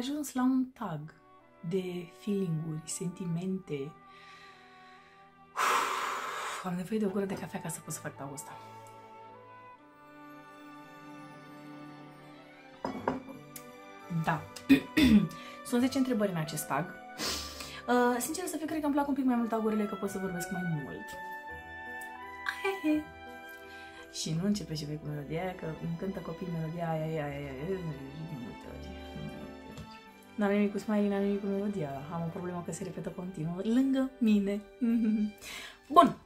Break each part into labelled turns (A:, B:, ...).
A: ajuns la un tag de feeling-uri, sentimente. Uf, am nevoie de o gură de cafea ca să pot să fac tagul ăsta. Da. Sunt 10 întrebări în acest tag. Uh, sincer să fiu, cred că îmi plac un pic mai mult tagurile, că pot să vorbesc mai mult. Aia Și nu începe și cu melodia aia, că îmi cântă copiii melodia aia, aia, aia, aia, aia, N-am nimic cu smiley, n-am nimic cu melodia. Am o problemă că se repetă continuu lângă mine. Bun.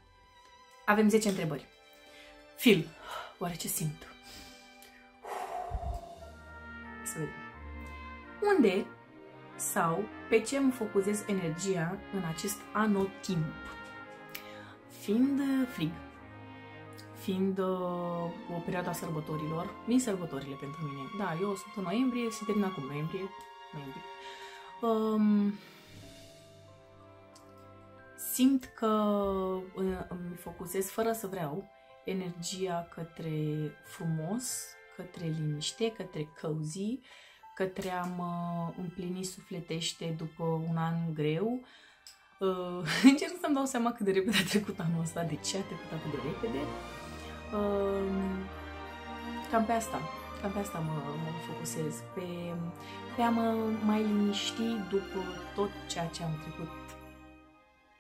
A: Avem 10 întrebări. Phil, oare ce simt? Să vedem. Unde sau pe ce îmi focuzez energia în acest anotimp? Fiind frig, fiind uh, o perioadă a sărbătorilor, vin sărbătorile pentru mine. Da, eu sunt în noiembrie, se termină acum noiembrie, noiembrie. Um, simt că uh, îmi focusez fără să vreau energia către frumos, către liniște, către cozy, către a mă împlini sufletește după un an greu. Uh, încerc să-mi dau seama cât de repede a trecut anul ăsta, de ce a trecut atât de repede. Uh, cam pe asta, cam pe asta mă, mă focusez, pe, pe a mă mai liniști după tot ceea ce am trecut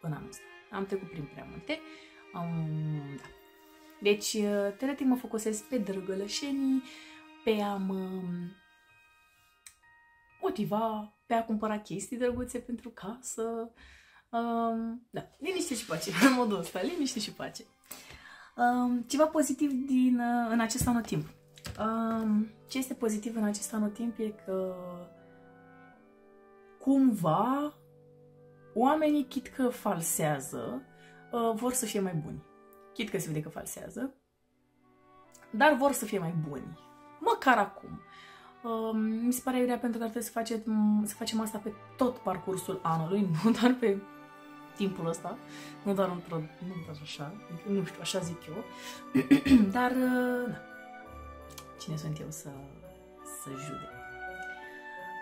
A: până anul ăsta. Am trecut prin prea multe. Um, da. Deci, uh, teoretic mă focusez pe drăgălășenii, pe a mă motiva pe a cumpăra chestii drăguțe pentru casă. Um, da, liniște și pace, în modul ăsta, liniște și pace. Um, ceva pozitiv din, uh, în acest anotimp. Um, ce este pozitiv în acest anotimp e că cumva oamenii, chit că falsează, uh, vor să fie mai buni. Chit că se vede că falsează, dar vor să fie mai buni. Măcar acum. Uh, mi se pare iurea pentru că ar trebui să, face, să facem asta pe tot parcursul anului, nu doar pe timpul ăsta, nu doar într-o, nu doar așa, adică, nu știu, așa zic eu, dar, uh, da, cine sunt eu să, să judec.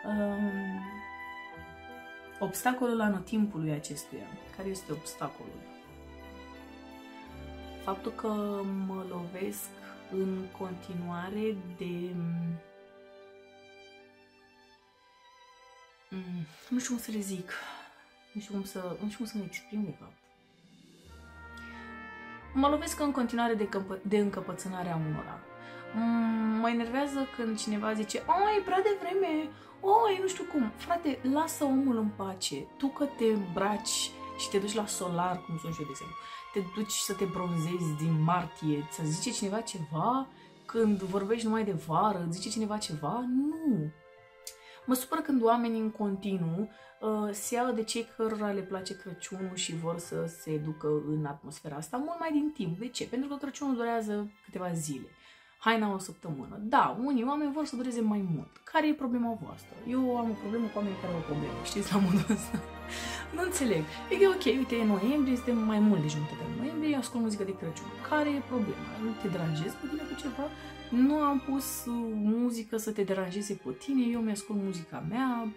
A: Um, obstacolul anotimpului acestuia, care este obstacolul? Faptul că mă lovesc în continuare de Mm, nu știu cum să le zic. Nu știu cum să, nu știu cum să mă exprim, de fapt. Mă lovesc în continuare de, căpă, de încăpățânarea unora. Mm, mă enervează când cineva zice Oh, e prea devreme! Oh, e nu știu cum! Frate, lasă omul în pace. Tu că te îmbraci și te duci la solar, cum sunt și eu, de exemplu, te duci să te bronzezi din martie, să zice cineva ceva când vorbești numai de vară, zice cineva ceva? Nu! Mă supără când oamenii în continuu uh, se iau de cei cărora le place Crăciunul și vor să se ducă în atmosfera asta mult mai din timp. De ce? Pentru că Crăciunul durează câteva zile. Haina o săptămână. Da, unii oameni vor să dureze mai mult. Care e problema voastră? Eu am o problemă cu oamenii care au o problemă, știți, la modul ăsta. nu înțeleg. E că ok, uite, e noiembrie, este mai mult de jumătate de noiembrie, ascult muzică de Crăciun. Care e problema? Nu te deranjezi pe tine cu ceva? Nu am pus uh, muzică să te deranjeze pe tine, eu mi-ascult muzica mea.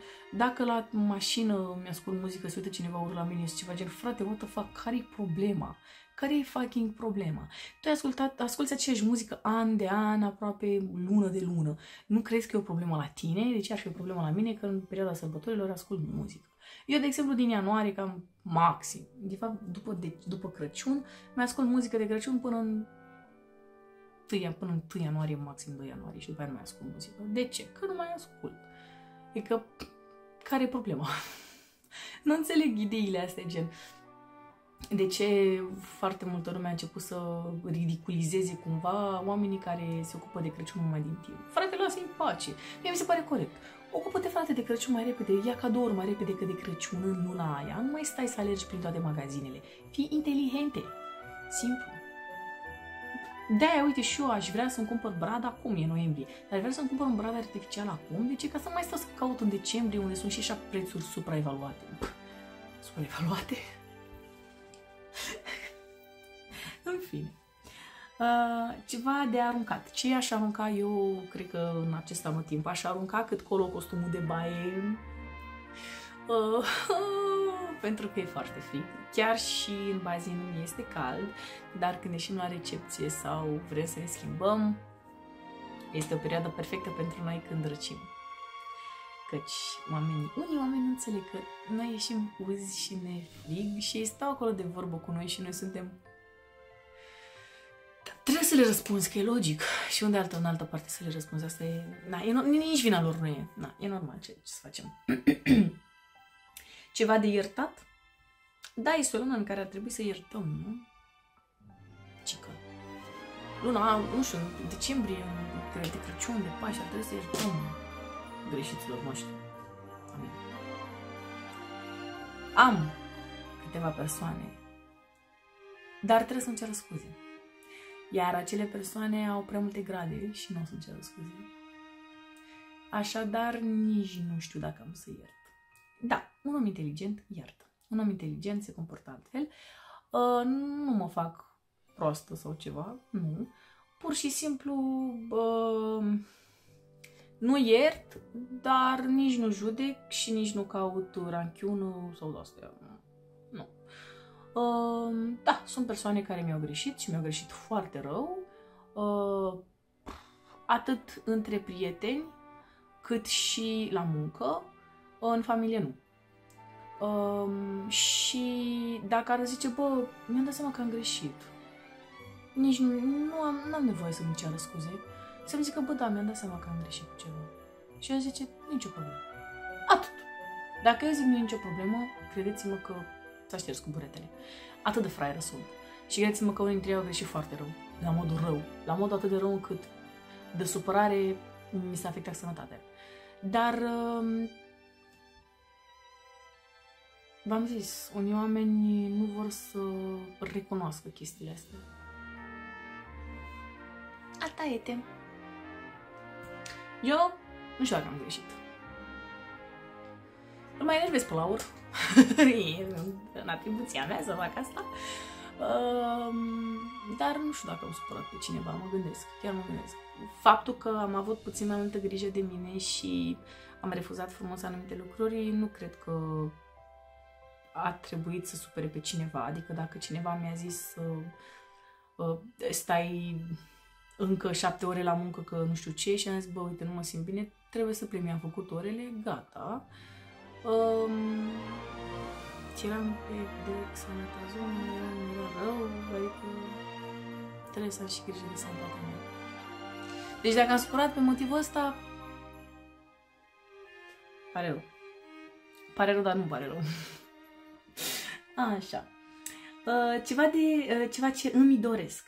A: Dacă la mașină mi-ascult muzică, se uită cineva urla la mine și ceva gen, frate, what the fuck, care e problema? Care e fucking problema? Tu ai ascultat, asculti aceeași muzică an de an, aproape lună de lună. Nu crezi că e o problemă la tine? De ce ar fi o problemă la mine că în perioada sărbătorilor ascult muzică? Eu, de exemplu, din ianuarie, cam maxim, de fapt, după, de, după Crăciun, mi-ascult muzică de Crăciun până în 1 până în 1 ianuarie, maxim 2 ianuarie și după aia nu mai ascult muzică. De ce? Că nu mai ascult. E că, care e problema? nu înțeleg ideile astea, gen, de ce foarte multă lume a început să ridiculizeze cumva oamenii care se ocupă de Crăciun mai din timp. Frate, lasă în pace. Mie mi se pare corect. Ocupă-te, frate, de Crăciun mai repede, ia cadouri mai repede decât de Crăciun în luna aia. Nu mai stai să alergi prin toate magazinele. Fii inteligente. Simplu de aia, uite, și eu aș vrea să-mi cumpăr brad acum, e noiembrie, dar vreau să-mi cumpăr un brad artificial acum, de ce? Ca să mai stau să caut în decembrie, unde sunt și așa prețuri supraevaluate. Supraevaluate? În fine. Uh, ceva de aruncat. Ce aș arunca eu, cred că în acest timp, aș arunca cât colo costumul de baie, uh, pentru că e foarte frig. Chiar și în bazin nu este cald, dar când ieșim la recepție sau vrem să ne schimbăm, este o perioadă perfectă pentru noi când răcim. Căci oamenii, unii oameni nu înțeleg că noi ieșim uzi și ne frig și ei stau acolo de vorbă cu noi și noi suntem Trebuie să le răspunzi, că e logic. Și unde altă, în altă parte să le răspunzi. Asta e... Na, e nici vina lor nu e. Na, e normal ce, ce să facem. Ceva de iertat? Da, este o lună în care ar trebui să iertăm, nu? Cică. Luna, nu știu, în decembrie, de, de Crăciun, de Paște, ar trebui să iertăm greșiților noștri. Amin. Am câteva persoane, dar trebuie să-mi cer scuze. Iar acele persoane au prea multe grade și nu o să-mi cer scuze. Așadar, nici nu știu dacă am să iert. Da, un om inteligent iartă. Un om inteligent se comportă altfel. Uh, nu mă fac proastă sau ceva, nu. Pur și simplu uh, nu iert, dar nici nu judec și nici nu caut ranchiună sau de-astea. Nu. Uh, da, sunt persoane care mi-au greșit și mi-au greșit foarte rău. Uh, atât între prieteni, cât și la muncă. În familie nu. Um, și dacă ar zice, bă, mi-am dat seama că am greșit. Nici nu, nu am, nu am nevoie să-mi ceară scuze. Să-mi zică, bă, da, mi-am dat seama că am greșit cu ceva. Și el zice, nicio problemă. Atât. Dacă eu zic nu e nicio problemă, credeți-mă că s-a șters cu buretele. Atât de fraieră sunt. Și credeți-mă că unii dintre ei au greșit foarte rău. La modul rău. La modul atât de rău încât de supărare mi s-a afectat sănătatea. Dar um, v-am zis, unii oameni nu vor să recunoască chestiile astea. Asta e tem. Eu nu știu dacă am greșit. Îl mai enervez pe la urmă. e în atribuția mea să fac asta. Um, dar nu știu dacă am supărat pe cineva, mă gândesc, chiar mă gândesc. Faptul că am avut puțin mai multă grijă de mine și am refuzat frumos anumite lucruri, nu cred că a trebuit să supere pe cineva. Adică dacă cineva mi-a zis uh, uh, stai încă șapte ore la muncă că nu știu ce și am zis, bă, uite, nu mă simt bine, trebuie să plec, mi-am făcut orele, gata. Um, eram pe dexametazon, eram, era rău, adică trebuie să am și grijă de sănătatea mea. Deci dacă am supărat pe motivul ăsta, pare rău. Pare rău, dar nu pare rău. Așa. Uh, ceva, de, uh, ceva ce îmi doresc.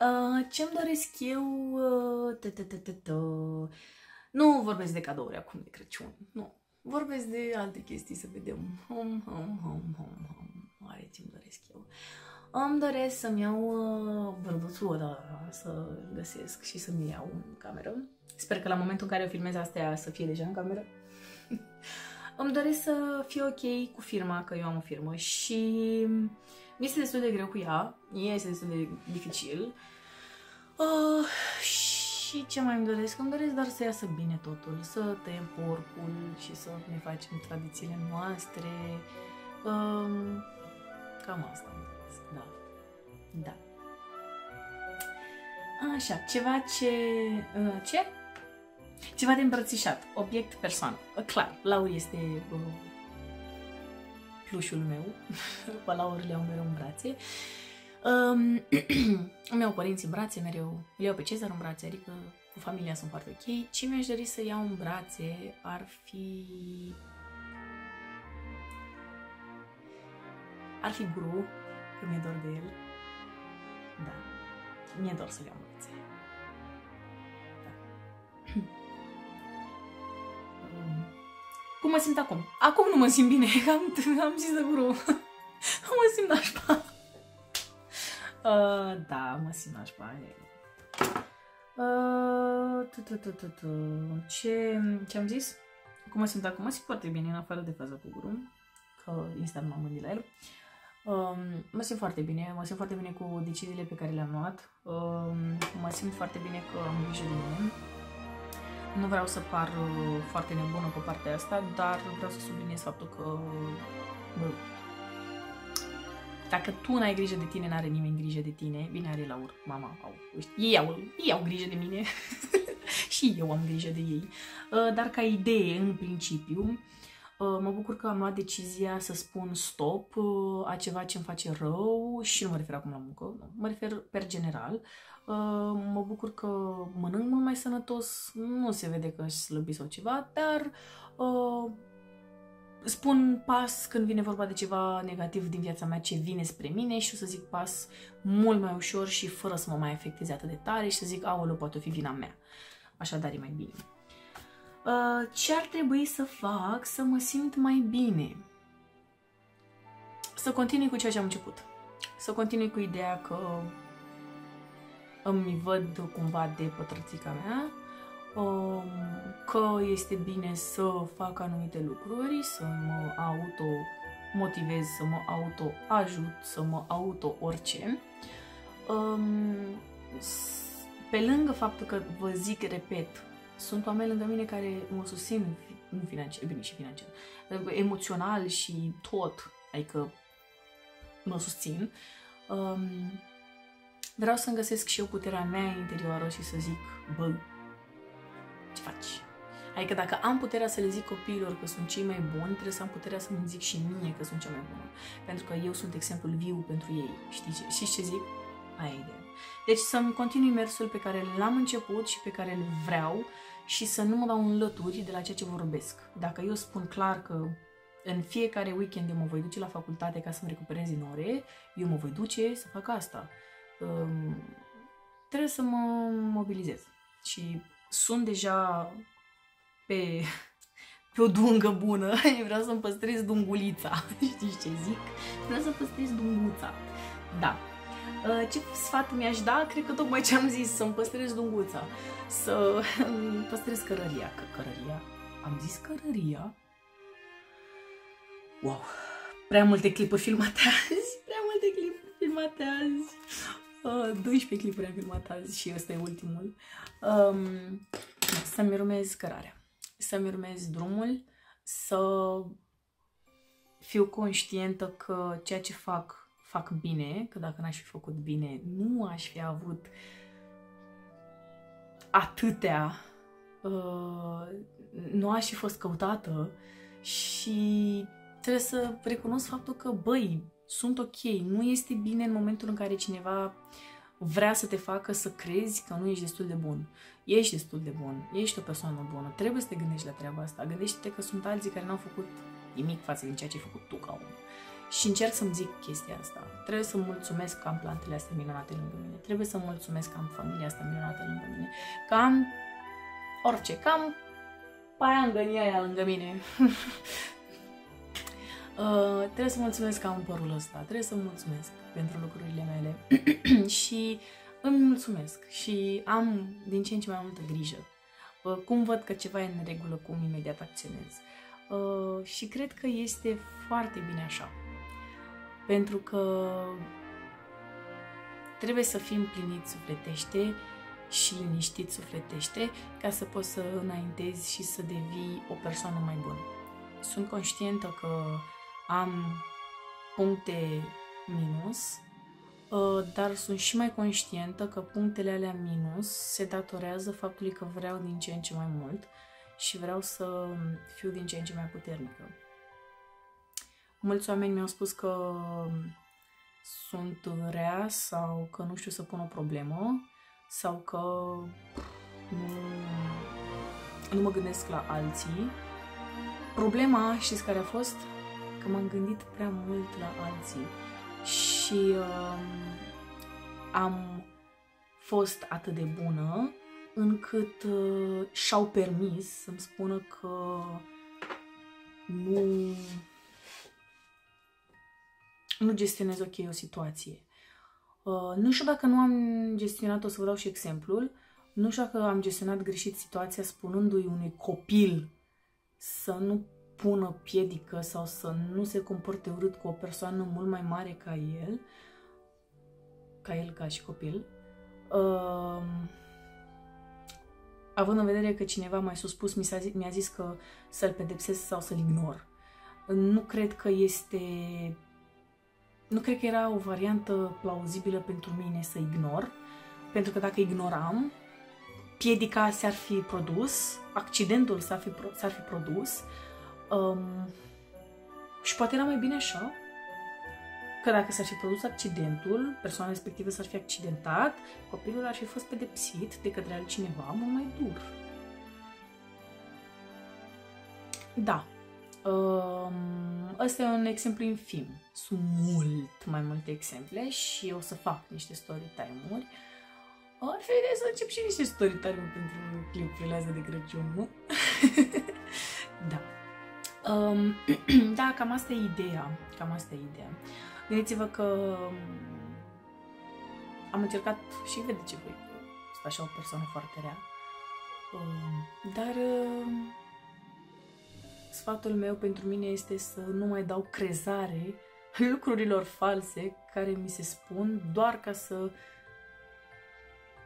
A: Uh, ce-mi doresc eu... Uh, nu vorbesc de cadouri acum de Crăciun. Nu vorbesc de alte chestii, să vedem. Hom, hom, hom, hom, hom. Oare ce-mi doresc eu? Îmi doresc să-mi iau uh, bărbuțul ăla, să găsesc și să-mi iau în cameră. Sper că la momentul în care o filmez astea să fie deja în cameră. Îmi doresc să fie ok cu firma, că eu am o firmă și mi este destul de greu cu ea, este destul de dificil. Uh, și ce mai îmi doresc? Îmi doresc doar să iasă bine totul, să tăiem porcul și să ne facem tradițiile noastre. Um, cam asta îmi doresc, da. Da. Așa, ceva ce... Uh, ce? Ceva de îmbrățișat, obiect, persoană. Uh, clar, Laur este uh, plușul meu, pe Laur le iau mereu în brațe. Uh, Um, îmi iau părinții în brațe mereu, îl iau pe Cezar în brațe, adică cu familia sunt foarte ok. Ce mi-aș dori să iau în brațe ar fi... Ar fi Gru, că mi-e dor de el. Da. Mi-e dor să-l iau în brațe. Da. Um, cum mă simt acum? Acum nu mă simt bine, am, am zis de Gru. mă simt nașpa. Uh, da, mă simt nașpa. Uh, ce, ce am zis? Cum mă simt acum? Mă simt foarte bine, în afară de faza cu guru, că instant m-am gândit la el. Um, mă simt foarte bine, mă simt foarte bine cu deciziile pe care le-am luat, um, mă simt foarte bine că am grijă de mine. Nu vreau să par uh, foarte nebună pe partea asta, dar vreau să subliniez faptul că bă, dacă tu n-ai grijă de tine, n-are nimeni grijă de tine. Bine, are la ur, mama, au, ei, au, ei au grijă de mine și eu am grijă de ei. Uh, dar ca idee, în principiu, uh, mă bucur că am luat decizia să spun stop uh, a ceva ce îmi face rău și nu mă refer acum la muncă, mă refer per general. Mă bucur că mănânc mult mai sănătos, nu se vede că aș slăbi sau ceva, dar spun pas când vine vorba de ceva negativ din viața mea ce vine spre mine și o să zic pas mult mai ușor și fără să mă mai afecteze atât de tare și să zic, aoleu, poate fi vina mea. Așadar e mai bine. Uh, ce ar trebui să fac să mă simt mai bine? Să continui cu ceea ce am început. Să continui cu ideea că îmi văd cumva de pătrățica mea, Um, că este bine să fac anumite lucruri, să mă auto-motivez, să mă auto-ajut, să mă auto-orice. Um, pe lângă faptul că vă zic, repet, sunt oameni lângă mine care mă susțin, nu financiar, bine și financiar, emoțional și tot, adică mă susțin. Um, vreau să-mi găsesc și eu puterea mea interioară și să zic, bă, ce faci? Adică dacă am puterea să le zic copiilor că sunt cei mai buni, trebuie să am puterea să mi zic și mie că sunt cea mai bună. Pentru că eu sunt exemplul viu pentru ei. Știi ce, știi ce zic? Aia e Deci să-mi continui mersul pe care l-am început și pe care îl vreau și să nu mă dau în lături de la ceea ce vorbesc. Dacă eu spun clar că în fiecare weekend eu mă voi duce la facultate ca să-mi recuperez din ore, eu mă voi duce să fac asta. Um, trebuie să mă mobilizez. Și sunt deja pe, pe o dungă bună, vreau să-mi păstrez dungulița. Știți ce zic? Vreau să păstrez dunguța. Da. Uh, ce sfat mi-aș da? Cred că tocmai ce am zis, să-mi păstrez dunguța. Să păstrez cărăria. Că cărăria? Am zis cărăria? Wow! Prea multe clipuri filmate azi! Prea multe clipuri filmate azi! Uh, 12 clipuri am filmat azi și ăsta e ultimul. Um, să-mi urmez cărarea. Să-mi urmez drumul, să fiu conștientă că ceea ce fac, fac bine, că dacă n-aș fi făcut bine, nu aș fi avut atâtea, uh, nu aș fi fost căutată și trebuie să recunosc faptul că, băi, sunt ok. Nu este bine în momentul în care cineva vrea să te facă să crezi că nu ești destul de bun. Ești destul de bun, ești o persoană bună, trebuie să te gândești la treaba asta. Gândește-te că sunt alții care n-au făcut nimic față din ceea ce ai făcut tu ca om. Și încerc să-mi zic chestia asta. Trebuie să mulțumesc că am plantele astea minunate lângă mine. Trebuie să mulțumesc că am familia asta minunată lângă mine. Că am orice, că am paiangănia aia lângă mine. Uh, trebuie să mulțumesc că am părul ăsta, trebuie să mulțumesc pentru lucrurile mele și îmi mulțumesc și am din ce în ce mai multă grijă. Uh, cum văd că ceva e în regulă, cum imediat acționez. Uh, și cred că este foarte bine așa. Pentru că trebuie să fim pliniți sufletește și liniștit sufletește ca să poți să înaintezi și să devii o persoană mai bună. Sunt conștientă că am puncte minus, uh, dar sunt și mai conștientă că punctele alea minus se datorează faptului că vreau din ce în ce mai mult și vreau să fiu din ce în ce mai puternică. Mulți oameni mi-au spus că sunt rea sau că nu știu să pun o problemă sau că nu, nu mă gândesc la alții. Problema, știți care a fost? că m-am gândit prea mult la alții și uh, am fost atât de bună încât uh, și-au permis să-mi spună că nu, nu gestionez ok o situație. Uh, nu știu dacă nu am gestionat, o să vă dau și exemplul, nu știu dacă am gestionat greșit situația spunându-i unui copil să nu pună piedică sau să nu se comporte urât cu o persoană mult mai mare ca el, ca el ca și copil, uh, având în vedere că cineva mai sus spus mi-a zis, mi-a zis că să-l pedepsesc sau să-l ignor. Nu cred că este... Nu cred că era o variantă plauzibilă pentru mine să ignor, pentru că dacă ignoram, piedica s-ar fi produs, accidentul s-ar fi, s-ar fi produs um, și poate era mai bine așa, că dacă s-ar fi produs accidentul, persoana respectivă s-ar fi accidentat, copilul ar fi fost pedepsit de către altcineva mult mai dur. Da. Um, ăsta e un exemplu infim. Sunt mult mai multe exemple și o să fac niște story time-uri. Ar fi de să încep și niște story time pentru clipurile astea de Crăciun, nu? da. Um, da, cam asta e ideea. Cam asta e ideea. Gândiți-vă că um, am încercat și vedeți voi că sunt așa o persoană foarte rea. Um, dar um, sfatul meu pentru mine este să nu mai dau crezare lucrurilor false care mi se spun doar ca să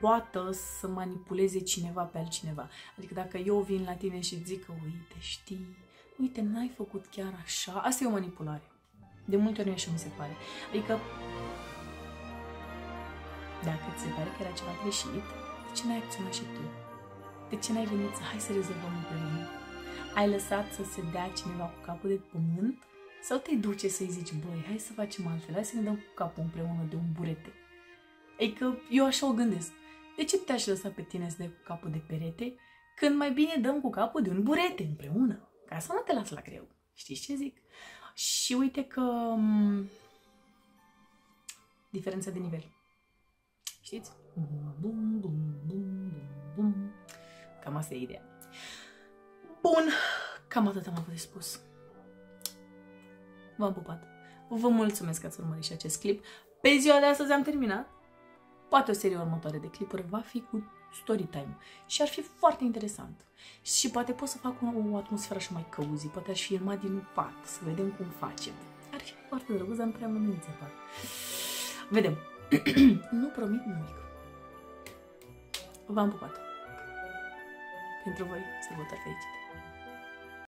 A: poată să manipuleze cineva pe altcineva. Adică dacă eu vin la tine și zic că uite, știi, uite, n-ai făcut chiar așa, asta e o manipulare. De multe ori așa mi se pare. Adică, dacă ți se pare că era ceva greșit, de ce n-ai acționat și tu? De ce n-ai venit să hai să rezolvăm împreună? Ai lăsat să se dea cineva cu capul de pământ? Sau te duce să-i zici, băi, hai să facem altfel, hai să ne dăm cu capul împreună de un burete? Adică eu așa o gândesc. De ce te-aș lăsa pe tine să dai cu capul de perete când mai bine dăm cu capul de un burete împreună? Ca să nu te las la greu. Știți ce zic? Și uite că... M- diferența de nivel. Știți? Bum, bum, bum, bum, bum. Cam asta e ideea. Bun, cam atât am avut de spus. V-am pupat. Vă mulțumesc că ați urmărit și acest clip. Pe ziua de astăzi am terminat. Poate o serie următoare de clipuri va fi cu story time și ar fi foarte interesant. Și poate pot să fac o, o atmosferă așa mai căuzi, poate aș filma din pat, să vedem cum facem. Ar fi foarte drăguț, dar nu prea mă mințe, Vedem. nu promit nimic. V-am pupat. Pentru voi, sărbători fericite.